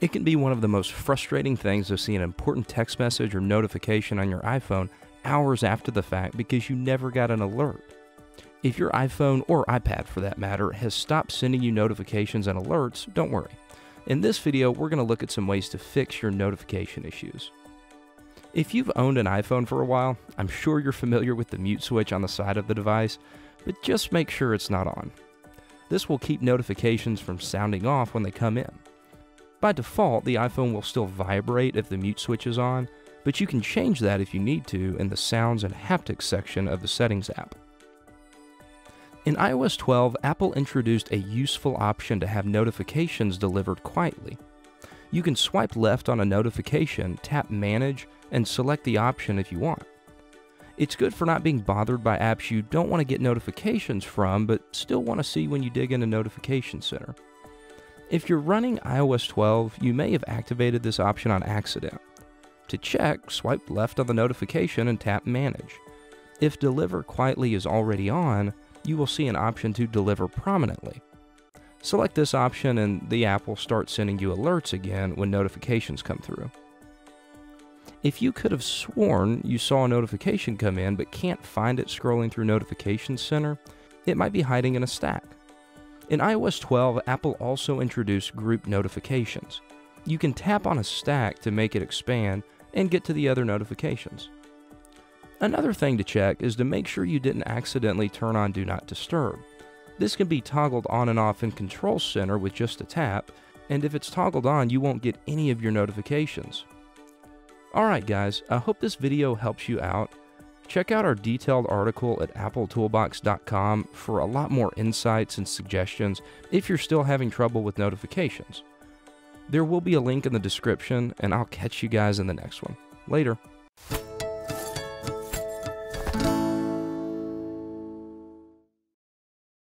It can be one of the most frustrating things to see an important text message or notification on your iPhone hours after the fact because you never got an alert. If your iPhone or iPad for that matter has stopped sending you notifications and alerts, don't worry. In this video, we're going to look at some ways to fix your notification issues. If you've owned an iPhone for a while, I'm sure you're familiar with the mute switch on the side of the device, but just make sure it's not on. This will keep notifications from sounding off when they come in. By default, the iPhone will still vibrate if the mute switch is on, but you can change that if you need to in the Sounds and Haptics section of the Settings app. In iOS 12, Apple introduced a useful option to have notifications delivered quietly. You can swipe left on a notification, tap Manage, and select the option if you want. It's good for not being bothered by apps you don't want to get notifications from, but still want to see when you dig into Notification Center. If you're running iOS 12, you may have activated this option on accident. To check, swipe left on the notification and tap Manage. If Deliver Quietly is already on, you will see an option to deliver prominently. Select this option and the app will start sending you alerts again when notifications come through. If you could have sworn you saw a notification come in but can't find it scrolling through Notifications Center, it might be hiding in a stack. In iOS 12, Apple also introduced group notifications. You can tap on a stack to make it expand and get to the other notifications. Another thing to check is to make sure you didn't accidentally turn on Do Not Disturb. This can be toggled on and off in Control Center with just a tap, and if it's toggled on, you won't get any of your notifications. Alright guys, I hope this video helps you out. Check out our detailed article at appletoolbox.com for a lot more insights and suggestions if you're still having trouble with notifications. There will be a link in the description, and I'll catch you guys in the next one. Later.